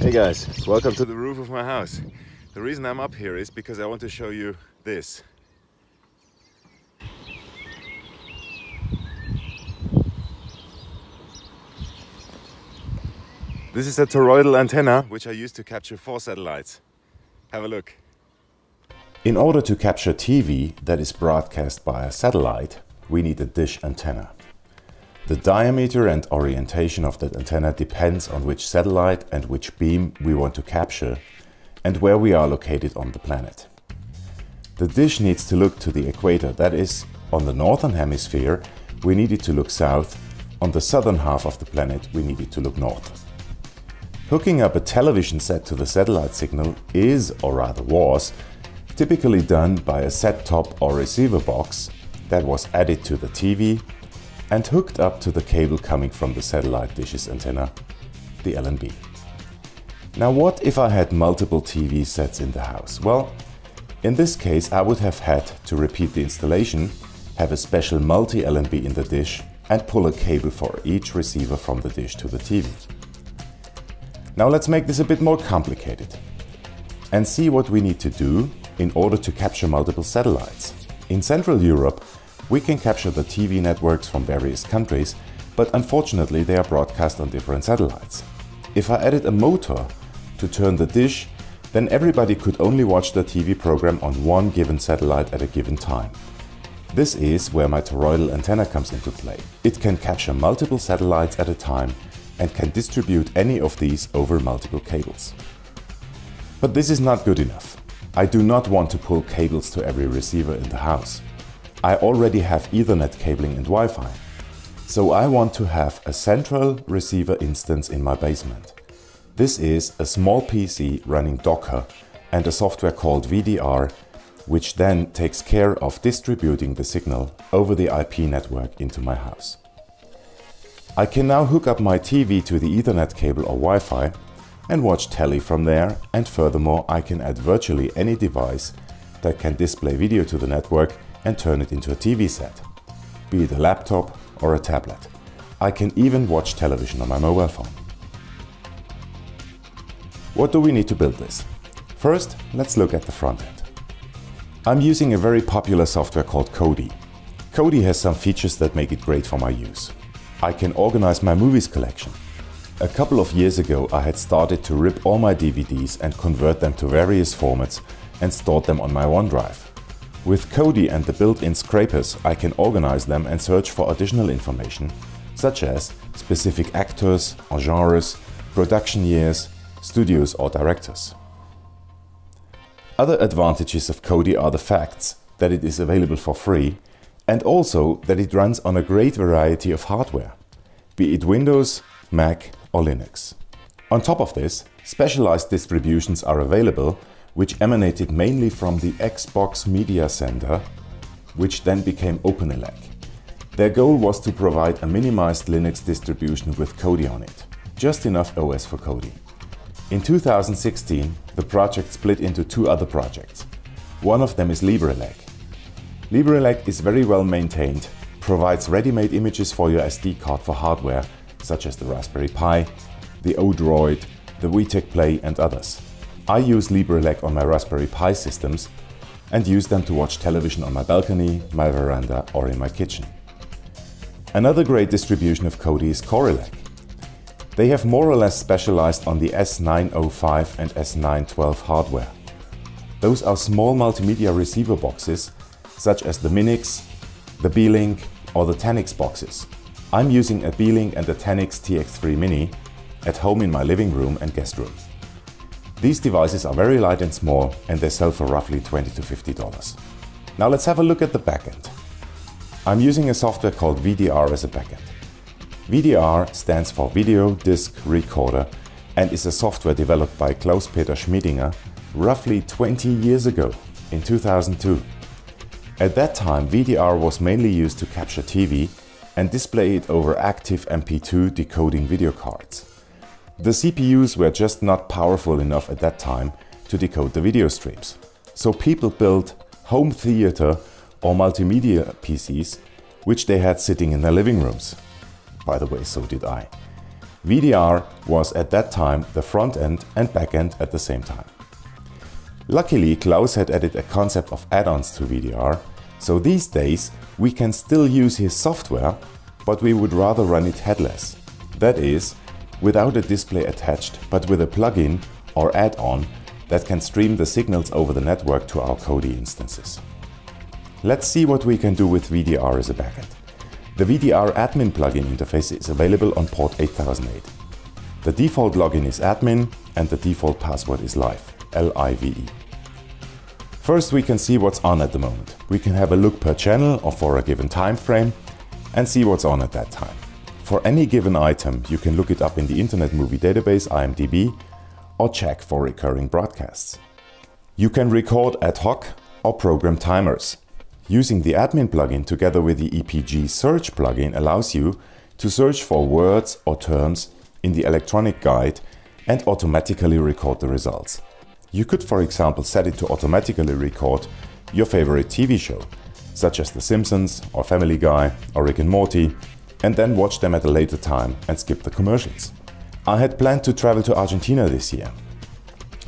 Hey guys, welcome to the roof of my house. The reason I'm up here is because I want to show you this. This is a toroidal antenna which I use to capture four satellites. Have a look. In order to capture TV that is broadcast by a satellite, we need a dish antenna. The diameter and orientation of that antenna depends on which satellite and which beam we want to capture and where we are located on the planet. The dish needs to look to the equator, that is, on the northern hemisphere we need it to look south, on the southern half of the planet we need it to look north. Hooking up a television set to the satellite signal is, or rather was, typically done by a set-top or receiver box that was added to the TV and hooked up to the cable coming from the satellite dish's antenna, the LNB. Now what if I had multiple TV sets in the house? Well, in this case I would have had to repeat the installation, have a special multi-LNB in the dish and pull a cable for each receiver from the dish to the TV. Now let's make this a bit more complicated and see what we need to do in order to capture multiple satellites. In Central Europe, we can capture the TV networks from various countries, but unfortunately they are broadcast on different satellites. If I added a motor to turn the dish, then everybody could only watch the TV program on one given satellite at a given time. This is where my toroidal antenna comes into play. It can capture multiple satellites at a time and can distribute any of these over multiple cables. But this is not good enough. I do not want to pull cables to every receiver in the house. I already have Ethernet cabling and Wi-Fi. So I want to have a central receiver instance in my basement. This is a small PC running Docker and a software called VDR, which then takes care of distributing the signal over the IP network into my house. I can now hook up my TV to the Ethernet cable or Wi-Fi and watch telly from there and furthermore I can add virtually any device that can display video to the network and turn it into a TV set, be it a laptop or a tablet. I can even watch television on my mobile phone. What do we need to build this? First, let's look at the front end. I'm using a very popular software called Kodi. Kodi has some features that make it great for my use. I can organize my movies collection. A couple of years ago I had started to rip all my DVDs and convert them to various formats and stored them on my OneDrive. With Kodi and the built-in scrapers I can organize them and search for additional information, such as specific actors or genres, production years, studios or directors. Other advantages of Kodi are the facts that it is available for free and also that it runs on a great variety of hardware, be it Windows, Mac or Linux. On top of this, specialized distributions are available which emanated mainly from the Xbox Media Center, which then became OpenELEC. Their goal was to provide a minimized Linux distribution with Kodi on it, just enough OS for Kodi. In 2016, the project split into two other projects. One of them is LibreELEC. LibreELEC is very well maintained, provides ready-made images for your SD card for hardware, such as the Raspberry Pi, the Odroid, the WeTek Play and others. I use LibreELEC on my Raspberry Pi systems and use them to watch television on my balcony, my veranda or in my kitchen. Another great distribution of Kodi is CoreELEC. They have more or less specialized on the S905 and S912 hardware. Those are small multimedia receiver boxes such as the Minix, the Beelink or the Tanix boxes. I'm using a Beelink and a Tanix TX3 Mini at home in my living room and guest room. These devices are very light and small and they sell for roughly 20 to $50. Now let's have a look at the backend. I'm using a software called VDR as a backend. VDR stands for Video Disc Recorder and is a software developed by Klaus-Peter Schmidinger roughly 20 years ago, in 2002. At that time, VDR was mainly used to capture TV and display it over active MP2 decoding video cards. The CPUs were just not powerful enough at that time to decode the video streams. So people built home theater or multimedia PCs, which they had sitting in their living rooms. By the way, so did I. VDR was at that time the front end and back end at the same time. Luckily, Klaus had added a concept of add-ons to VDR, so these days we can still use his software, but we would rather run it headless. That is, without a display attached, but with a plugin or add-on that can stream the signals over the network to our Kodi instances. Let's see what we can do with VDR as a backend. The VDR admin plugin interface is available on port 8008. The default login is admin and the default password is live, L-I-V-E. First we can see what's on at the moment. We can have a look per channel or for a given time frame and see what's on at that time. For any given item, you can look it up in the Internet Movie Database IMDb or check for recurring broadcasts. You can record ad hoc or program timers. Using the admin plugin together with the EPG search plugin allows you to search for words or terms in the electronic guide and automatically record the results. You could for example set it to automatically record your favorite TV show, such as The Simpsons or Family Guy or Rick and Morty, and then watch them at a later time and skip the commercials. I had planned to travel to Argentina this year.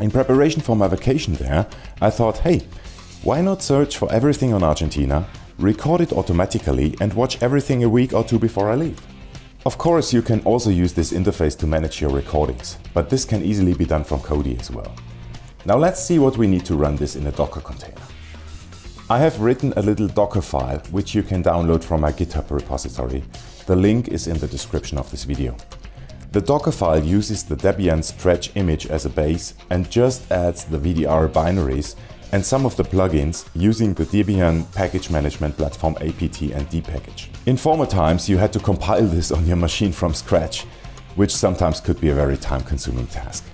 In preparation for my vacation there, I thought, hey, why not search for everything on Argentina, record it automatically and watch everything a week or two before I leave? Of course, you can also use this interface to manage your recordings, but this can easily be done from Kodi as well. Now let's see what we need to run this in a Docker container. I have written a little Docker file which you can download from my GitHub repository. The link is in the description of this video. The Docker file uses the Debian stretch image as a base and just adds the VDR binaries and some of the plugins using the Debian package management platform apt and dpackage. In former times you had to compile this on your machine from scratch, which sometimes could be a very time-consuming task.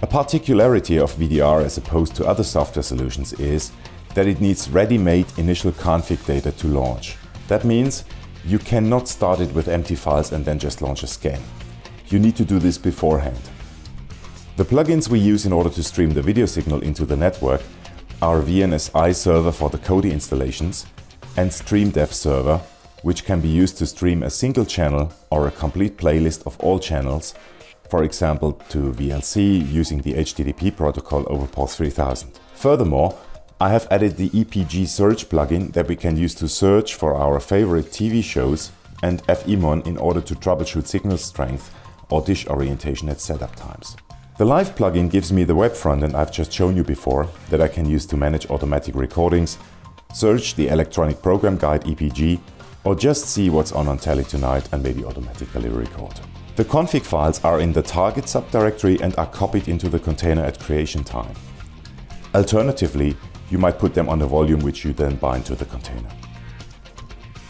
A particularity of VDR as opposed to other software solutions is that it needs ready-made initial config data to launch. That means you cannot start it with empty files and then just launch a scan. You need to do this beforehand. The plugins we use in order to stream the video signal into the network are VNSI server for the Kodi installations and StreamDev server, which can be used to stream a single channel or a complete playlist of all channels, for example to VLC using the HTTP protocol over port 3000. Furthermore, I have added the EPG search plugin that we can use to search for our favorite TV shows and FEMON in order to troubleshoot signal strength or dish orientation at setup times. The Live plugin gives me the web front and I've just shown you before that I can use to manage automatic recordings, search the electronic program guide EPG or just see what's on on telly tonight and maybe automatically record. The config files are in the target subdirectory and are copied into the container at creation time. Alternatively, you might put them on a volume which you then bind to the container.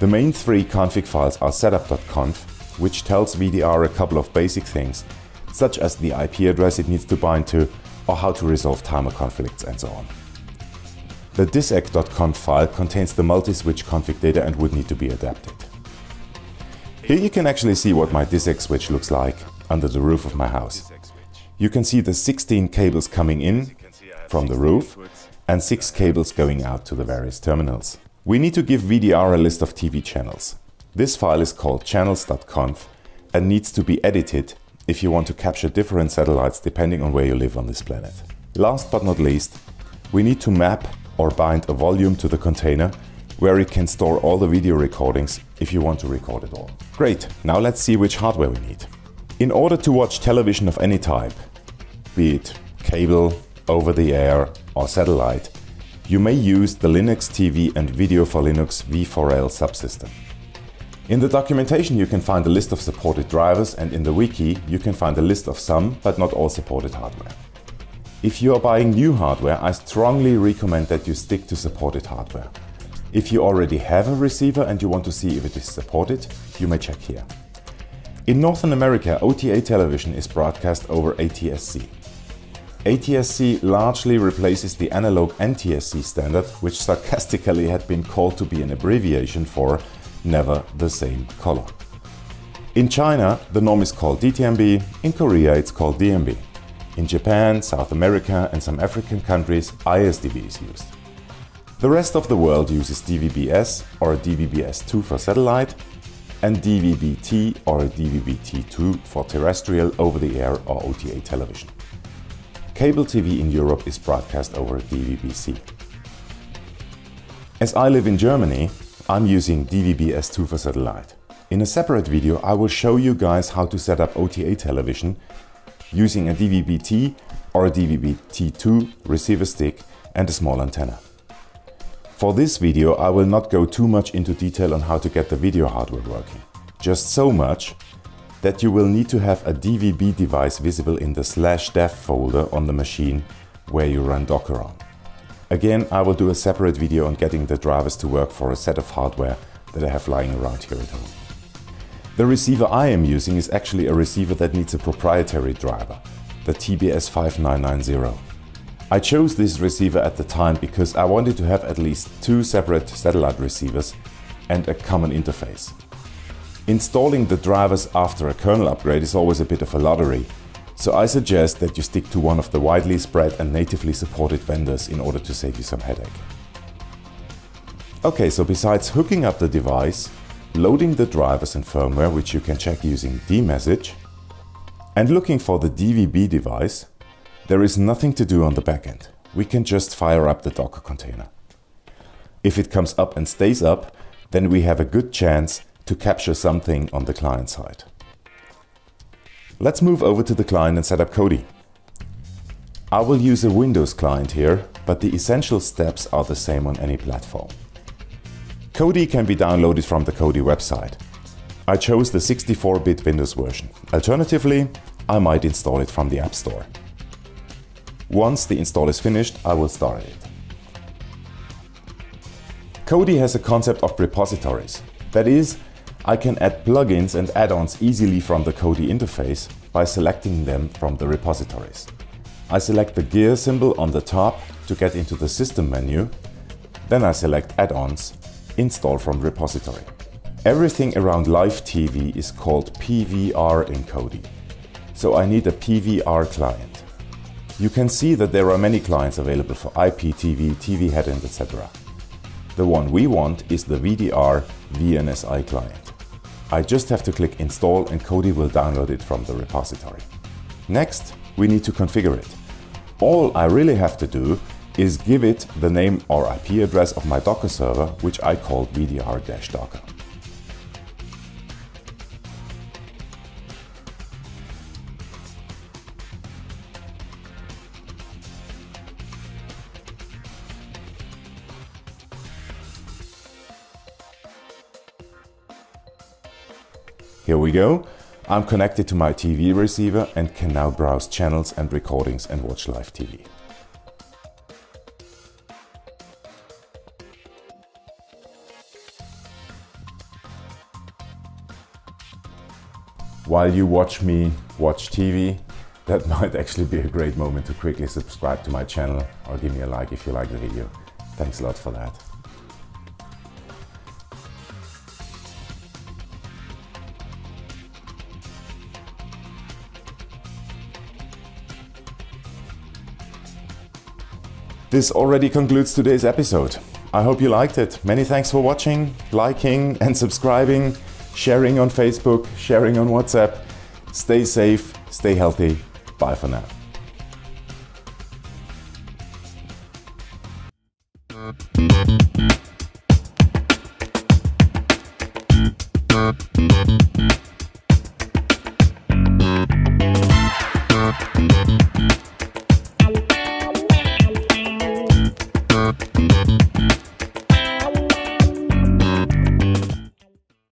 The main three config files are setup.conf, which tells VDR a couple of basic things, such as the IP address it needs to bind to, or how to resolve timer conflicts and so on. The diseqc.conf file contains the multi-switch config data and would need to be adapted. Here you can actually see what my DiSEqC switch looks like under the roof of my house. You can see the 16 cables coming in from the roof and six cables going out to the various terminals. We need to give VDR a list of TV channels. This file is called channels.conf and needs to be edited if you want to capture different satellites depending on where you live on this planet. Last but not least, we need to map or bind a volume to the container where it can store all the video recordings if you want to record it all. Great, now let's see which hardware we need. In order to watch television of any type, be it cable, over the air or satellite, you may use the Linux TV and Video for Linux V4L subsystem. In the documentation you can find a list of supported drivers and in the wiki you can find a list of some but not all supported hardware. If you are buying new hardware, I strongly recommend that you stick to supported hardware. If you already have a receiver and you want to see if it is supported, you may check here. In Northern America, OTA television is broadcast over ATSC. ATSC largely replaces the analog NTSC standard, which sarcastically had been called to be an abbreviation for never the same color. In China, the norm is called DTMB, in Korea it's called DMB. In Japan, South America and some African countries, ISDB is used. The rest of the world uses DVB-S or DVB-S2 for satellite, and DVB-T or DVB-T2 for terrestrial, over-the-air or OTA television. Cable TV in Europe is broadcast over DVB-C. As I live in Germany, I'm using DVB-S2 for satellite. In a separate video I will show you guys how to set up OTA television using a DVB-T or a DVB-T2 receiver stick and a small antenna. For this video I will not go too much into detail on how to get the video hardware working. Just so much that you will need to have a DVB device visible in the slash dev folder on the machine where you run Docker on. Again, I will do a separate video on getting the drivers to work for a set of hardware that I have lying around here at home. The receiver I am using is actually a receiver that needs a proprietary driver, the TBS5990. I chose this receiver at the time because I wanted to have at least two separate satellite receivers and a common interface. Installing the drivers after a kernel upgrade is always a bit of a lottery so I suggest that you stick to one of the widely spread and natively supported vendors in order to save you some headache. Okay, so besides hooking up the device, loading the drivers and firmware, which you can check using dmesg, and looking for the DVB device, there is nothing to do on the backend. We can just fire up the Docker container. If it comes up and stays up, then we have a good chance to capture something on the client side. Let's move over to the client and set up Kodi. I will use a Windows client here, but the essential steps are the same on any platform. Kodi can be downloaded from the Kodi website. I chose the 64-bit Windows version. Alternatively, I might install it from the App Store. Once the install is finished, I will start it. Kodi has a concept of repositories. That is, I can add plugins and add-ons easily from the Kodi interface by selecting them from the repositories. I select the gear symbol on the top to get into the system menu, then I select add-ons, install from repository. Everything around live TV is called PVR in Kodi, so I need a PVR client. You can see that there are many clients available for IPTV, Tvheadend, etc. The one we want is the VDR VNSI client. I just have to click install and Kodi will download it from the repository. Next, we need to configure it. All I really have to do is give it the name or IP address of my Docker server, which I called vdr-docker. Here we go. I'm connected to my TV receiver and can now browse channels and recordings and watch live TV. While you watch me watch TV, that might actually be a great moment to quickly subscribe to my channel or give me a like if you like the video. Thanks a lot for that. This already concludes today's episode. I hope you liked it. Many thanks for watching, liking and subscribing, sharing on Facebook, sharing on WhatsApp. Stay safe, stay healthy. Bye for now.